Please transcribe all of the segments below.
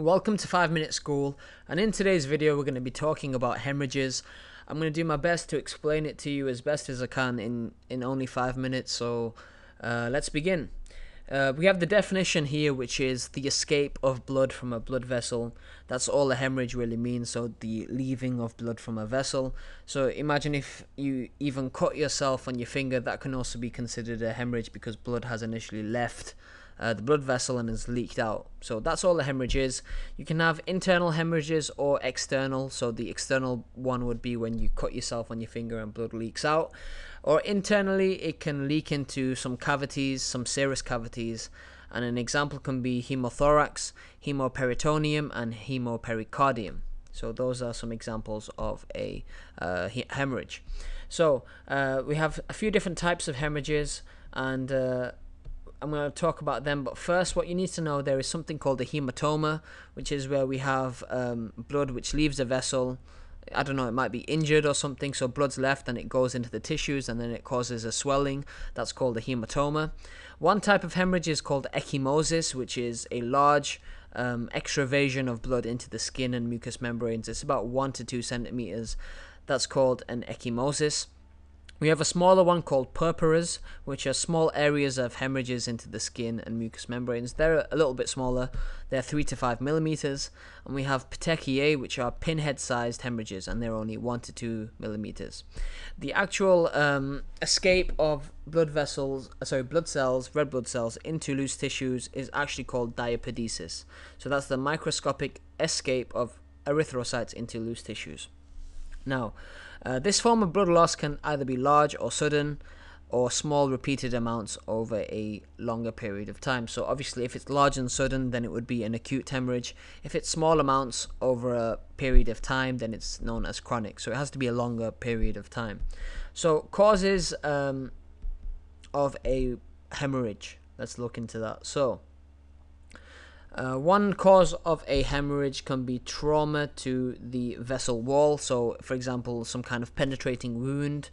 Welcome to 5 Minute School and in today's video we're going to be talking about hemorrhages. I'm going to do my best to explain it to you as best as I can in, in only 5 minutes so uh, let's begin. Uh, we have the definition here which is the escape of blood from a blood vessel. That's all a hemorrhage really means, so the leaving of blood from a vessel. So imagine if you even cut yourself on your finger, that can also be considered a hemorrhage because blood has initially left uh, the blood vessel and is leaked out. So that's all the hemorrhage is. You can have internal hemorrhages or external. So the external one would be when you cut yourself on your finger and blood leaks out. Or internally, it can leak into some cavities, some serous cavities. And an example can be hemothorax, hemoperitoneum, and hemopericardium. So those are some examples of a uh, hemorrhage. So uh, we have a few different types of hemorrhages, and uh, I'm going to talk about them. But first, what you need to know there is something called a hematoma, which is where we have um, blood which leaves a vessel. I don't know, it might be injured or something, so blood's left and it goes into the tissues and then it causes a swelling. That's called a hematoma. One type of hemorrhage is called ecchymosis, which is a large um, extravasation of blood into the skin and mucous membranes. It's about 1 to 2 centimeters. That's called an ecchymosis. We have a smaller one called purpuras, which are small areas of hemorrhages into the skin and mucous membranes. They're a little bit smaller, they're 3 to 5 millimeters. And we have petechiae, which are pinhead sized hemorrhages, and they're only 1 to 2 millimeters. The actual um, escape of blood vessels, uh, sorry, blood cells, red blood cells, into loose tissues is actually called diapedesis. So that's the microscopic escape of erythrocytes into loose tissues. Now, uh, this form of blood loss can either be large or sudden or small repeated amounts over a longer period of time. So obviously if it's large and sudden then it would be an acute hemorrhage. If it's small amounts over a period of time then it's known as chronic. So it has to be a longer period of time. So causes um, of a hemorrhage. Let's look into that. So uh, one cause of a hemorrhage can be trauma to the vessel wall. So, for example, some kind of penetrating wound.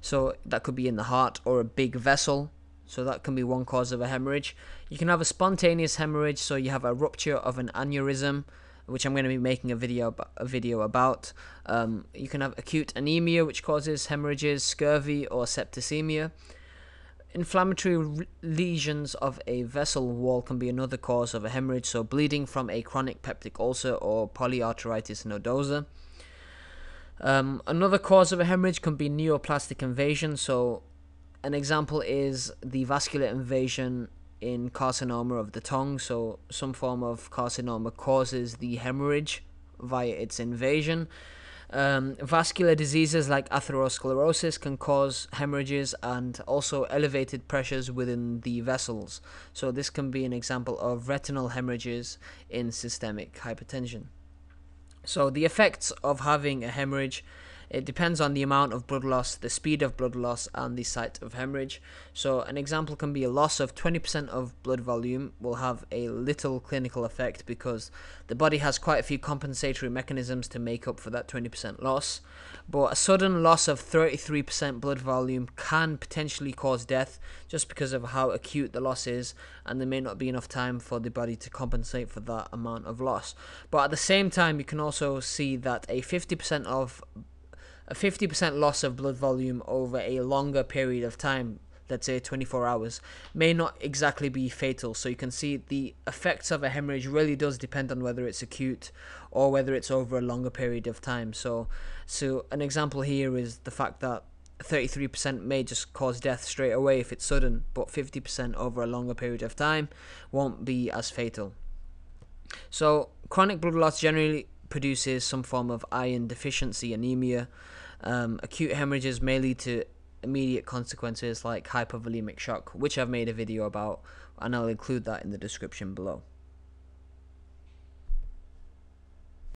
So, that could be in the heart or a big vessel. So, that can be one cause of a hemorrhage. You can have a spontaneous hemorrhage. So, you have a rupture of an aneurysm, which I'm going to be making a video a video about. Um, you can have acute anemia, which causes hemorrhages, scurvy, or septicemia. Inflammatory lesions of a vessel wall can be another cause of a hemorrhage, so bleeding from a chronic peptic ulcer or polyarteritis nodosa. Um, another cause of a hemorrhage can be neoplastic invasion, so an example is the vascular invasion in carcinoma of the tongue, so some form of carcinoma causes the hemorrhage via its invasion. Um, vascular diseases like atherosclerosis can cause hemorrhages and also elevated pressures within the vessels. So, this can be an example of retinal hemorrhages in systemic hypertension. So, the effects of having a hemorrhage it depends on the amount of blood loss, the speed of blood loss, and the site of hemorrhage. So, an example can be a loss of 20% of blood volume will have a little clinical effect because the body has quite a few compensatory mechanisms to make up for that 20% loss. But a sudden loss of 33% blood volume can potentially cause death just because of how acute the loss is, and there may not be enough time for the body to compensate for that amount of loss. But at the same time, you can also see that a 50% of a 50% loss of blood volume over a longer period of time, let's say 24 hours, may not exactly be fatal. So you can see the effects of a hemorrhage really does depend on whether it's acute or whether it's over a longer period of time. So, so an example here is the fact that 33% may just cause death straight away if it's sudden, but 50% over a longer period of time won't be as fatal. So, chronic blood loss generally produces some form of iron deficiency anemia. Um, acute hemorrhages may lead to immediate consequences like hypovolemic shock, which I've made a video about, and I'll include that in the description below.